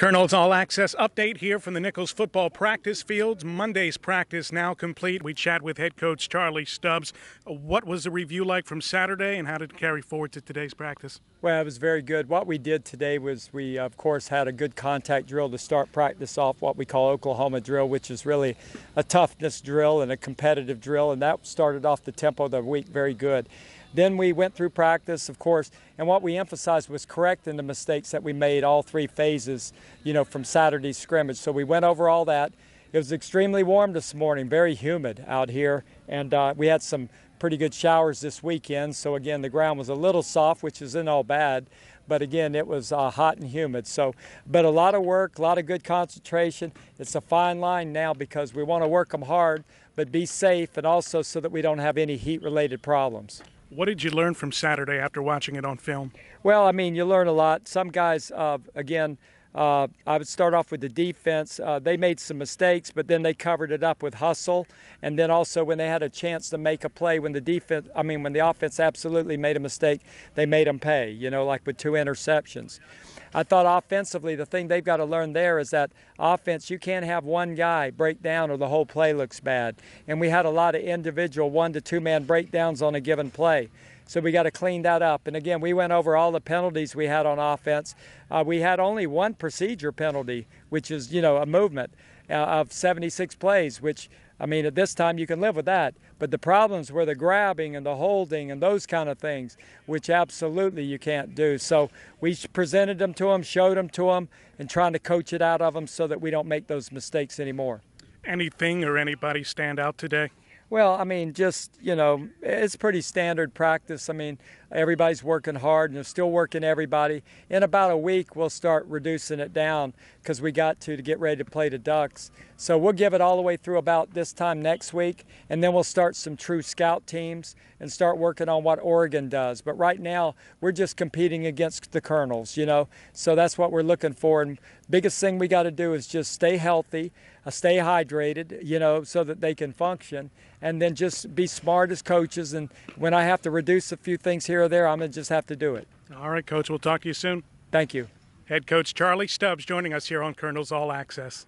Colonel's All Access update here from the Nicholls football practice fields. Monday's practice now complete. We chat with head coach Charlie Stubbs. What was the review like from Saturday and how did it carry forward to today's practice? Well, it was very good. What we did today was we, of course, had a good contact drill to start practice off, what we call Oklahoma drill, which is really a toughness drill and a competitive drill, and that started off the tempo of the week very good. Then we went through practice, of course, and what we emphasized was correcting the mistakes that we made all three phases, you know, from Saturday's scrimmage. So we went over all that. It was extremely warm this morning, very humid out here, and uh, we had some pretty good showers this weekend. So again, the ground was a little soft, which isn't all bad, but again, it was uh, hot and humid. So, but a lot of work, a lot of good concentration. It's a fine line now because we want to work them hard, but be safe, and also so that we don't have any heat-related problems. What did you learn from Saturday after watching it on film? Well, I mean, you learn a lot. Some guys, uh, again, uh, I would start off with the defense. Uh, they made some mistakes, but then they covered it up with hustle. And then also when they had a chance to make a play, when the defense, I mean, when the offense absolutely made a mistake, they made them pay. You know, like with two interceptions. I thought offensively, the thing they've got to learn there is that offense, you can't have one guy break down or the whole play looks bad. And we had a lot of individual one to two man breakdowns on a given play. So we got to clean that up. And again, we went over all the penalties we had on offense. Uh, we had only one procedure penalty, which is, you know, a movement uh, of 76 plays, which I mean, at this time you can live with that. But the problems were the grabbing and the holding and those kind of things, which absolutely you can't do. So we presented them to them, showed them to them, and trying to coach it out of them so that we don't make those mistakes anymore. Anything or anybody stand out today? Well, I mean, just, you know, it's pretty standard practice. I mean, everybody's working hard and they're still working everybody. In about a week, we'll start reducing it down because we got to to get ready to play the Ducks. So we'll give it all the way through about this time next week, and then we'll start some true scout teams and start working on what Oregon does. But right now, we're just competing against the Colonels, you know. So that's what we're looking for. And biggest thing we got to do is just stay healthy, Uh, stay hydrated, you know, so that they can function, and then just be smart as coaches. And when I have to reduce a few things here or there, I'm going to just have to do it. All right, Coach. We'll talk to you soon. Thank you. Head coach Charlie Stubbs joining us here on Colonel's All Access.